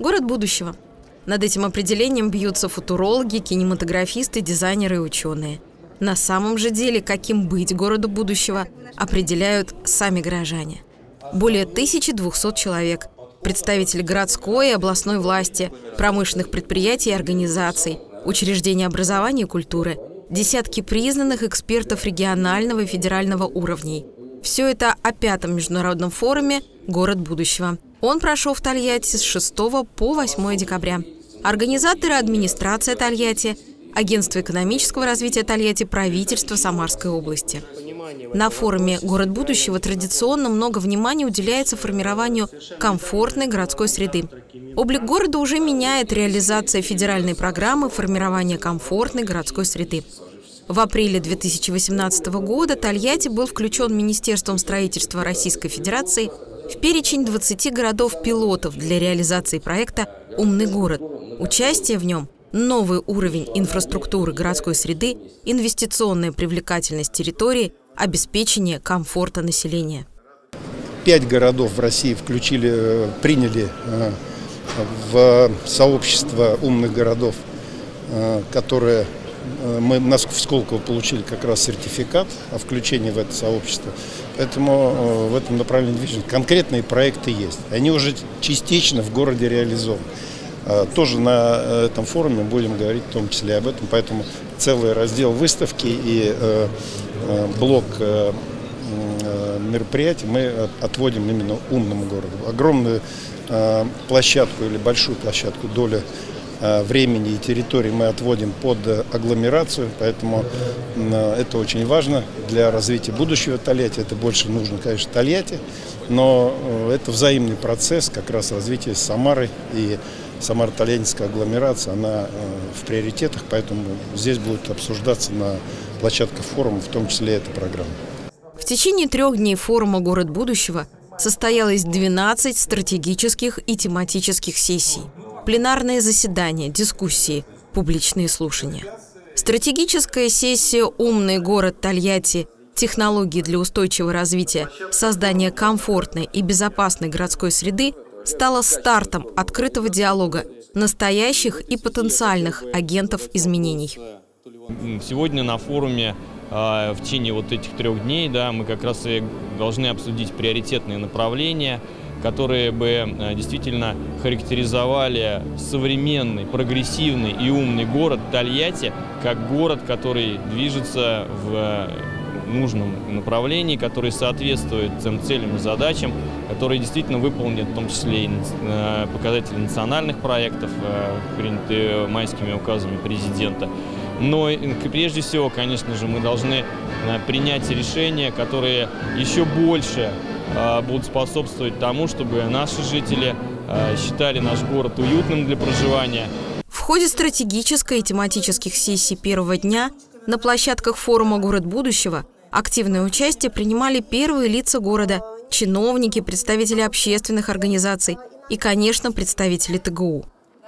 Город будущего. Над этим определением бьются футурологи, кинематографисты, дизайнеры и ученые. На самом же деле, каким быть городу будущего, определяют сами горожане. Более 1200 человек, представители городской и областной власти, промышленных предприятий и организаций, учреждений образования и культуры, десятки признанных экспертов регионального и федерального уровней. Все это о пятом международном форуме «Город будущего». Он прошел в Тольятти с 6 по 8 декабря. Организаторы – администрация Тольятти, Агентство экономического развития Тольятти, правительство Самарской области. На форуме «Город будущего» традиционно много внимания уделяется формированию комфортной городской среды. Облик города уже меняет реализация федеральной программы формирования комфортной городской среды. В апреле 2018 года Тольятти был включен Министерством строительства Российской Федерации в перечень 20 городов-пилотов для реализации проекта «Умный город». Участие в нем – новый уровень инфраструктуры городской среды, инвестиционная привлекательность территории, обеспечение комфорта населения. Пять городов в России включили, э, приняли э, в сообщество умных городов, э, которое мы в Сколково получили как раз сертификат о включении в это сообщество. Поэтому в этом направлении движения конкретные проекты есть. Они уже частично в городе реализованы. Тоже на этом форуме будем говорить в том числе об этом, поэтому целый раздел выставки и блок мероприятий мы отводим именно умному городу. Огромную э, площадку или большую площадку доли э, времени и территории мы отводим под агломерацию, поэтому э, это очень важно для развития будущего Тольятти. Это больше нужно, конечно, Тольятти, но это взаимный процесс как раз развития Самары и Самара-Тольяттинская агломерация, она в приоритетах, поэтому здесь будет обсуждаться на площадках форума, в том числе эта программа. В течение трех дней форума «Город будущего» состоялось 12 стратегических и тематических сессий, пленарные заседания, дискуссии, публичные слушания. Стратегическая сессия «Умный город Тольятти. Технологии для устойчивого развития, создания комфортной и безопасной городской среды» стала стартом открытого диалога настоящих и потенциальных агентов изменений. Сегодня на форуме а, в течение вот этих трех дней да, мы как раз и должны обсудить приоритетные направления, которые бы а, действительно характеризовали современный, прогрессивный и умный город Тольятти как город, который движется в нужном направлении, который соответствует тем целям и задачам, который действительно выполнит в том числе и а, показатели национальных проектов, принятые майскими указами президента. Но прежде всего, конечно же, мы должны э, принять решения, которые еще больше э, будут способствовать тому, чтобы наши жители э, считали наш город уютным для проживания. В ходе стратегической и тематических сессий первого дня на площадках форума «Город будущего» активное участие принимали первые лица города, чиновники, представители общественных организаций и, конечно, представители ТГУ.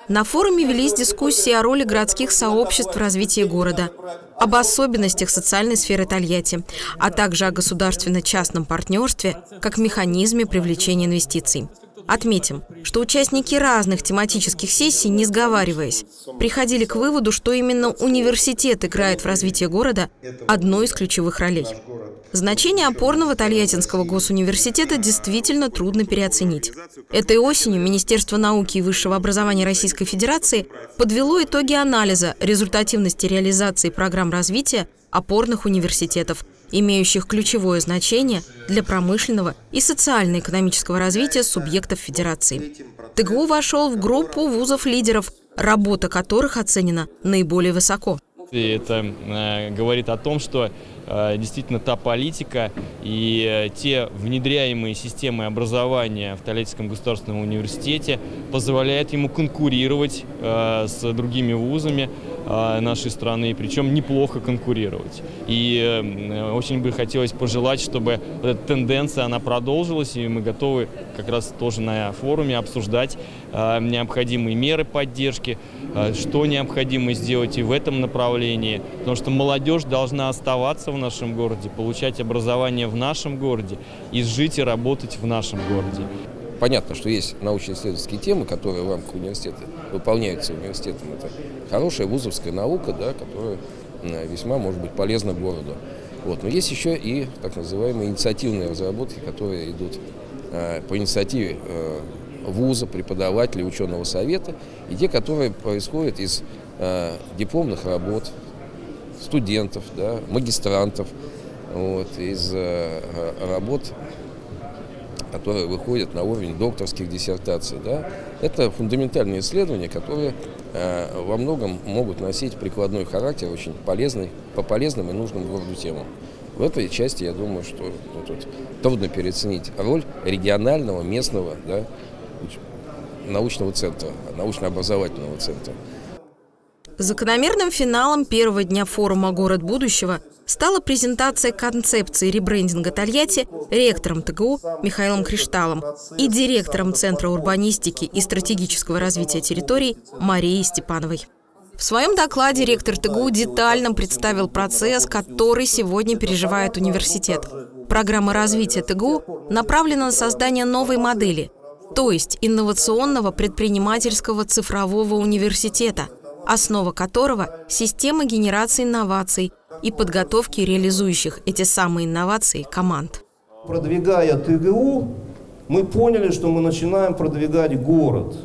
На форуме велись дискуссии о роли городских сообществ в развитии города, об особенностях социальной сферы Тольятти, а также о государственно-частном партнерстве как механизме привлечения инвестиций. Отметим, что участники разных тематических сессий, не сговариваясь, приходили к выводу, что именно университет играет в развитии города одну из ключевых ролей. Значение опорного Тольяттинского госуниверситета действительно трудно переоценить. Этой осенью Министерство науки и высшего образования Российской Федерации подвело итоги анализа результативности реализации программ развития опорных университетов, имеющих ключевое значение для промышленного и социально-экономического развития субъектов Федерации. ТГУ вошел в группу вузов-лидеров, работа которых оценена наиболее высоко. И это э, говорит о том, что действительно та политика и э, те внедряемые системы образования в Тольяттинском государственном университете позволяют ему конкурировать э, с другими вузами э, нашей страны, причем неплохо конкурировать. И э, очень бы хотелось пожелать, чтобы эта тенденция она продолжилась, и мы готовы как раз тоже на форуме обсуждать э, необходимые меры поддержки, э, что необходимо сделать и в этом направлении, потому что молодежь должна оставаться в нашем городе, получать образование в нашем городе и жить и работать в нашем городе. понятно, что есть научно-исследовательские темы, которые в рамках университета выполняются университетом. Это хорошая вузовская наука, да, которая весьма может быть полезна городу. Вот. Но есть еще и так называемые инициативные разработки, которые идут э, по инициативе э, вуза, преподавателей, ученого совета, и те, которые происходят из э, дипломных работ студентов, да, магистрантов, вот, из э, работ которые выходят на уровень докторских диссертаций. Да? Это фундаментальные исследования, которые э, во многом могут носить прикладной характер, очень полезный, по полезным и нужным городу темам. В этой части, я думаю, что ну, тут трудно переоценить роль регионального, местного да, научного центра, научно-образовательного центра. Закономерным финалом первого дня форума «Город будущего» стала презентация концепции ребрендинга Тольятти ректором ТГУ Михаилом Кришталом и директором Центра урбанистики и стратегического развития территорий Марией Степановой. В своем докладе ректор ТГУ детально представил процесс, который сегодня переживает университет. Программа развития ТГУ направлена на создание новой модели, то есть инновационного предпринимательского цифрового университета, основа которого – система генерации инноваций – и подготовки реализующих эти самые инновации команд. Продвигая ТГУ, мы поняли, что мы начинаем продвигать город.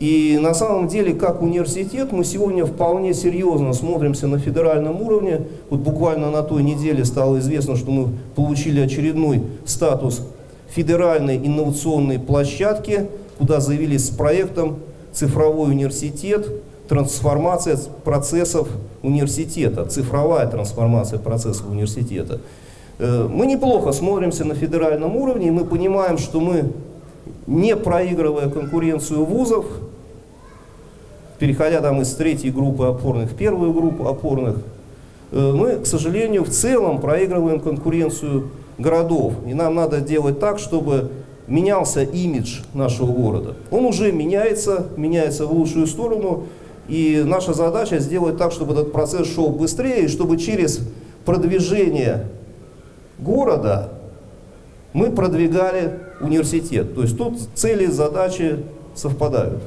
И на самом деле, как университет, мы сегодня вполне серьезно смотримся на федеральном уровне. Вот буквально на той неделе стало известно, что мы получили очередной статус федеральной инновационной площадки, куда заявились с проектом «Цифровой университет», трансформация процессов университета, цифровая трансформация процессов университета. Э, мы неплохо смотримся на федеральном уровне, и мы понимаем, что мы, не проигрывая конкуренцию вузов, переходя там из третьей группы опорных в первую группу опорных, э, мы, к сожалению, в целом проигрываем конкуренцию городов. И нам надо делать так, чтобы менялся имидж нашего города. Он уже меняется, меняется в лучшую сторону. И наша задача сделать так, чтобы этот процесс шел быстрее, и чтобы через продвижение города мы продвигали университет. То есть тут цели, задачи совпадают.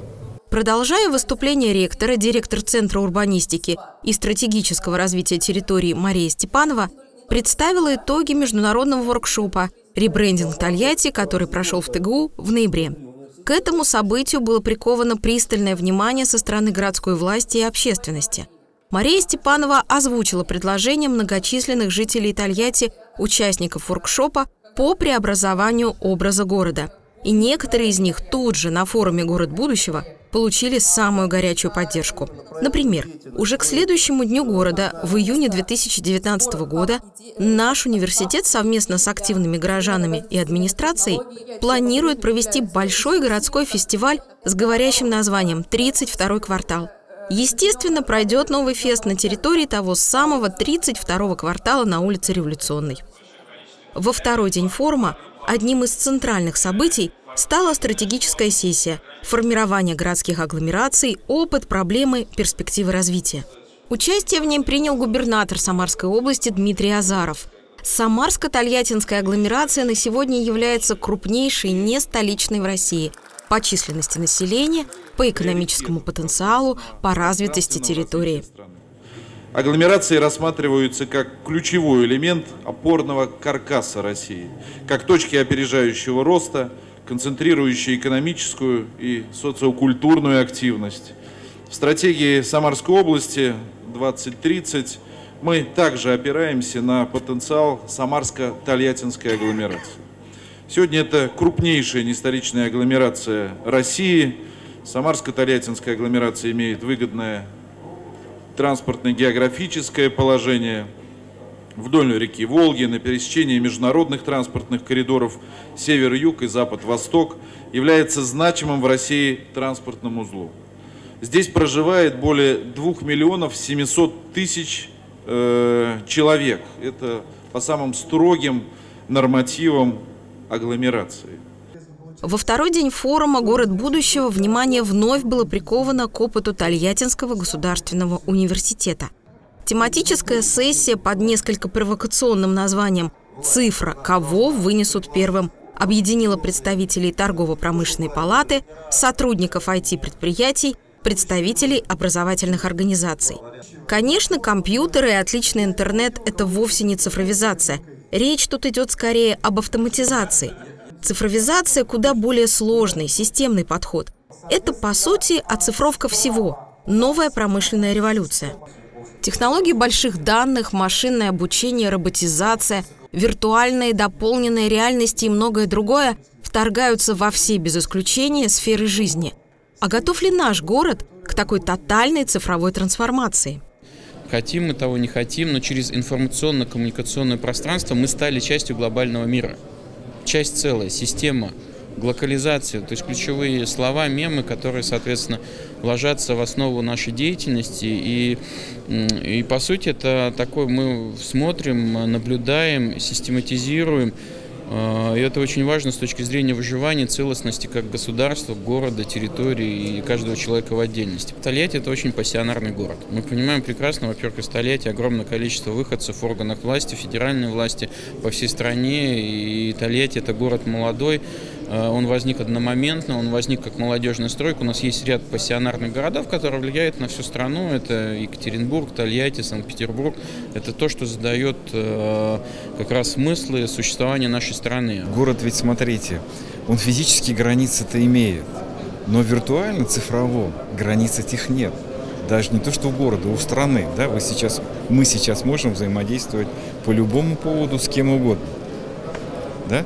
Продолжая выступление ректора, директор Центра урбанистики и стратегического развития территории Мария Степанова представила итоги международного воркшопа «Ребрендинг Тольятти», который прошел в ТГУ в ноябре. К этому событию было приковано пристальное внимание со стороны городской власти и общественности. Мария Степанова озвучила предложение многочисленных жителей Тольятти, участников воркшопа по преобразованию образа города. И некоторые из них тут же на форуме «Город будущего» получили самую горячую поддержку. Например, уже к следующему дню города, в июне 2019 года, наш университет совместно с активными горожанами и администрацией планирует провести большой городской фестиваль с говорящим названием «32 квартал». Естественно, пройдет новый фест на территории того самого 32-го квартала на улице Революционной. Во второй день форума одним из центральных событий стала стратегическая сессия «Формирование городских агломераций. Опыт, проблемы, перспективы развития». Участие в ней принял губернатор Самарской области Дмитрий Азаров. Самарско-Тольяттинская агломерация на сегодня является крупнейшей не столичной в России по численности населения, по экономическому потенциалу, по развитости территории. Агломерации рассматриваются как ключевой элемент опорного каркаса России, как точки опережающего роста – концентрирующие экономическую и социокультурную активность. В стратегии Самарской области 2030 мы также опираемся на потенциал Самарско-Тольяттинской агломерации. Сегодня это крупнейшая нестоличная агломерация России. Самарско-Тольяттинская агломерация имеет выгодное транспортно-географическое положение – вдоль реки Волги, на пересечении международных транспортных коридоров север-юг и запад-восток, является значимым в России транспортным узлом. Здесь проживает более 2 миллионов 700 тысяч э, человек. Это по самым строгим нормативам агломерации. Во второй день форума «Город будущего» внимание вновь было приковано к опыту Тольяттинского государственного университета – Тематическая сессия под несколько провокационным названием «Цифра. Кого вынесут первым?» объединила представителей торгово-промышленной палаты, сотрудников IT-предприятий, представителей образовательных организаций. Конечно, компьютеры и отличный интернет – это вовсе не цифровизация. Речь тут идет скорее об автоматизации. Цифровизация – куда более сложный, системный подход. Это, по сути, оцифровка всего – новая промышленная революция. Технологии больших данных, машинное обучение, роботизация, виртуальная и дополненная реальность и многое другое вторгаются во все без исключения сферы жизни. А готов ли наш город к такой тотальной цифровой трансформации? Хотим мы того, не хотим, но через информационно-коммуникационное пространство мы стали частью глобального мира. Часть целая, система – глокализация, то есть ключевые слова, мемы, которые, соответственно, ложатся в основу нашей деятельности. И, и по сути, это такое, мы смотрим, наблюдаем, систематизируем, а, и это очень важно с точки зрения выживания, целостности как государства, города, территории и каждого человека в отдельности. Тольятти – это очень пассионарный город. Мы понимаем прекрасно, во-первых, из Тольятти огромное количество выходцев в органах власти, федеральной власти по всей стране. И Тольятти – это город молодой, он возник одномоментно, он возник как молодежная стройка. У нас есть ряд пассионарных городов, которые влияют на всю страну. Это Екатеринбург, Тольятти, Санкт-Петербург. Это то, что задает э, как раз смыслы существования нашей страны. Город ведь, смотрите, он физически границы-то имеет, но виртуально, цифрово границ этих нет. Даже не то, что у города, у страны. Да? Вы сейчас, мы сейчас можем взаимодействовать по любому поводу с кем угодно. Да?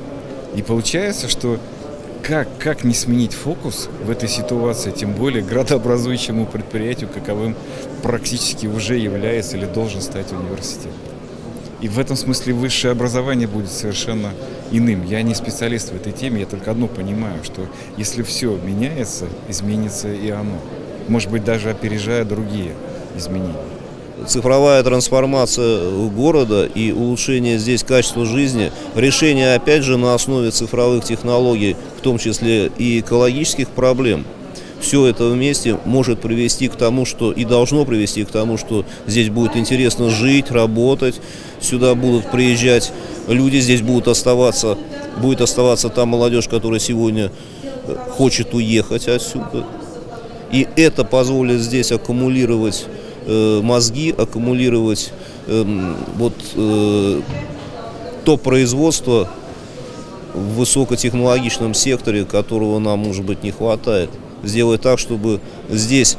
И получается, что как, как не сменить фокус в этой ситуации, тем более градообразующему предприятию, каковым практически уже является или должен стать университет. И в этом смысле высшее образование будет совершенно иным. Я не специалист в этой теме, я только одно понимаю, что если все меняется, изменится и оно. Может быть, даже опережая другие изменения. Цифровая трансформация города и улучшение здесь качества жизни, решение опять же на основе цифровых технологий, в том числе и экологических проблем – все это вместе может привести к тому, что и должно привести к тому, что здесь будет интересно жить, работать, сюда будут приезжать люди, здесь будут оставаться, будет оставаться та молодежь, которая сегодня э, хочет уехать отсюда. И это позволит здесь аккумулировать мозги, аккумулировать э, вот э, то производство в высокотехнологичном секторе, которого нам, может быть, не хватает сделать так, чтобы здесь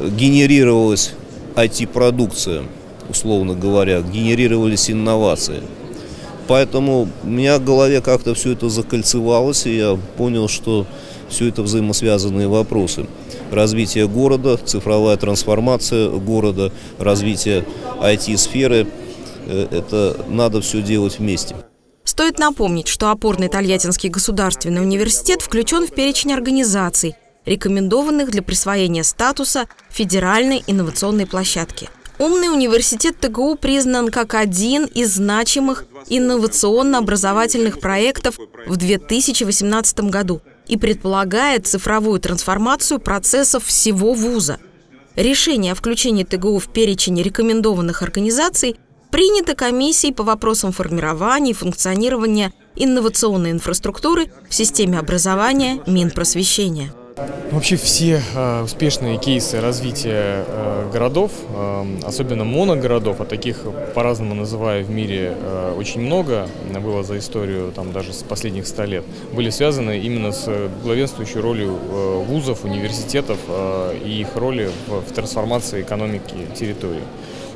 генерировалась IT-продукция, условно говоря, генерировались инновации. Поэтому у меня в голове как-то все это закольцевалось, и я понял, что все это взаимосвязанные вопросы. Развитие города, цифровая трансформация города, развитие IT-сферы э, – это надо все делать вместе. Стоит напомнить, что опорный Тольяттинский государственный университет включен в перечень организаций, рекомендованных для присвоения статуса федеральной инновационной площадки. Умный университет ТГУ признан как один из значимых инновационно-образовательных проектов в 2018 году и предполагает цифровую трансформацию процессов всего вуза. Решение о включении ТГУ в перечень рекомендованных организаций принято комиссией по вопросам формирования и функционирования инновационной инфраструктуры в системе образования Минпросвещения. Вообще все э, успешные кейсы развития э, городов, э, особенно моногородов, а таких по-разному называю в мире э, очень много, было за историю там даже с последних ста лет, были связаны именно с главенствующей ролью э, вузов, университетов э, и их роли в, в трансформации экономики территории.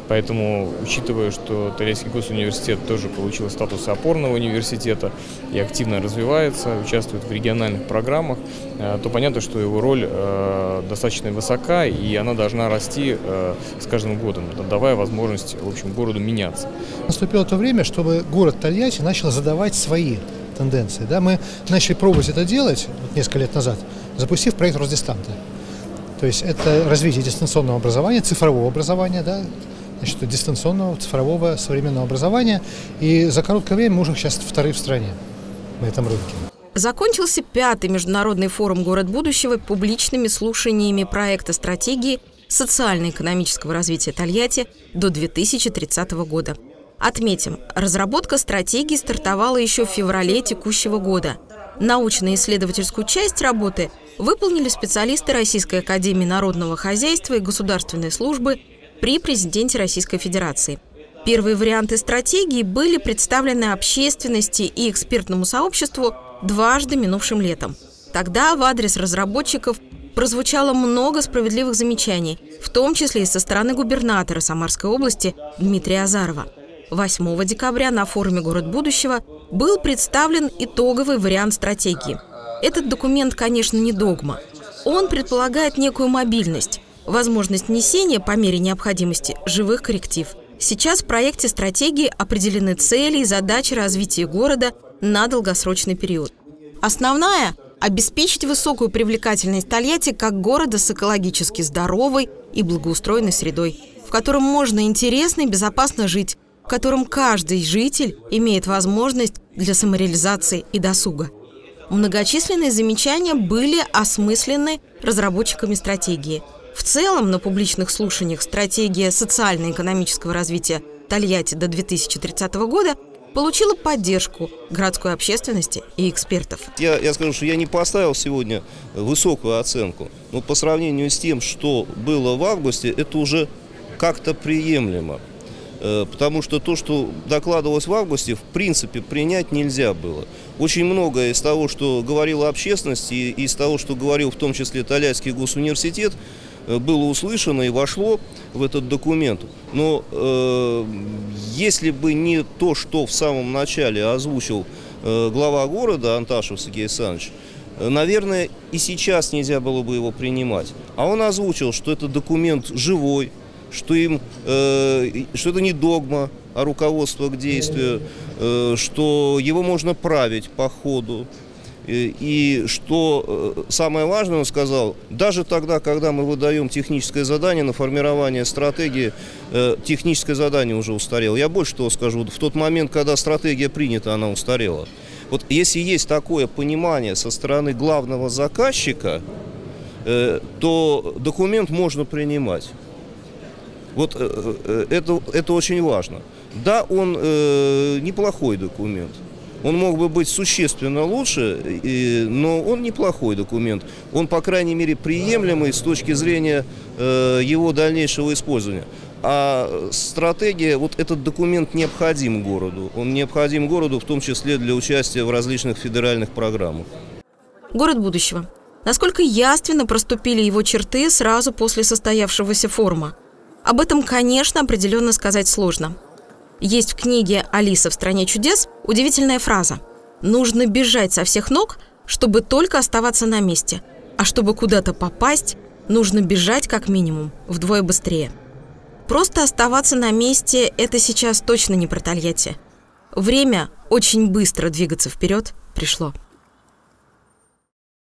Поэтому, учитывая, что Тольяттинский госуниверситет тоже получил статус опорного университета и активно развивается, участвует в региональных программах, э, то понятно, что его роль э, достаточно высока, и она должна расти э, с каждым годом, давая возможность, в общем, городу меняться. Наступило то время, чтобы город Тольятти начал задавать свои тенденции. Да? Мы начали пробовать это делать вот, несколько лет назад, запустив проект Росдистанта. То есть это развитие дистанционного образования, цифрового образования, да, значит, дистанционного, цифрового, современного образования. И за короткое время мы уже сейчас вторые в стране на этом рынке. Закончился пятый международный форум «Город будущего» публичными слушаниями проекта стратегии социально-экономического развития Тольятти до 2030 года. Отметим, разработка стратегии стартовала еще в феврале текущего года. Научно-исследовательскую часть работы выполнили специалисты Российской Академии Народного Хозяйства и Государственной службы при президенте Российской Федерации. Первые варианты стратегии были представлены общественности и экспертному сообществу дважды минувшим летом. Тогда в адрес разработчиков прозвучало много справедливых замечаний, в том числе и со стороны губернатора Самарской области Дмитрия Азарова. 8 декабря на форуме «Город будущего» был представлен итоговый вариант стратегии. Этот документ, конечно, не догма. Он предполагает некую мобильность, возможность внесения по мере необходимости живых корректив. Сейчас в проекте стратегии определены цели и задачи развития города на долгосрочный период. Основная – обеспечить высокую привлекательность Тольятти как города с экологически здоровой и благоустроенной средой, в котором можно интересно и безопасно жить, в котором каждый житель имеет возможность для самореализации и досуга. Многочисленные замечания были осмыслены разработчиками стратегии. В целом, на публичных слушаниях стратегия социально-экономического развития Тольятти до 2030 года получила поддержку городской общественности и экспертов. Я, я скажу, что я не поставил сегодня высокую оценку, но по сравнению с тем, что было в августе, это уже как-то приемлемо. Э, потому что то, что докладывалось в августе, в принципе, принять нельзя было. Очень многое из того, что говорила общественность, и из того, что говорил в том числе Тольяттинский госуниверситет, было услышано и вошло в этот документ. Но э, если бы не то, что в самом начале озвучил э, глава города Анташев Сергей Александрович, э, наверное, и сейчас нельзя было бы его принимать. А он озвучил, что это документ живой, что, им, э, что это не догма, а руководство к действию, э, что его можно править по ходу. И, и что э, самое важное, он сказал, даже тогда, когда мы выдаем техническое задание на формирование стратегии, э, техническое задание уже устарело. Я больше того скажу, в тот момент, когда стратегия принята, она устарела. Вот если есть такое понимание со стороны главного заказчика, э, то документ можно принимать. Вот э, э, это, это очень важно. Да, он э, неплохой документ. Он мог бы быть существенно лучше, и, но он неплохой документ. Он, по крайней мере, приемлемый с точки зрения э, его дальнейшего использования. А стратегия, вот этот документ необходим городу. Он необходим городу, в том числе для участия в различных федеральных программах. Город будущего. Насколько яственно проступили его черты сразу после состоявшегося форума – об этом, конечно, определенно сказать сложно. Есть в книге «Алиса в стране чудес» удивительная фраза «Нужно бежать со всех ног, чтобы только оставаться на месте, а чтобы куда-то попасть, нужно бежать как минимум вдвое быстрее». Просто оставаться на месте – это сейчас точно не про Тольятти. Время очень быстро двигаться вперед пришло.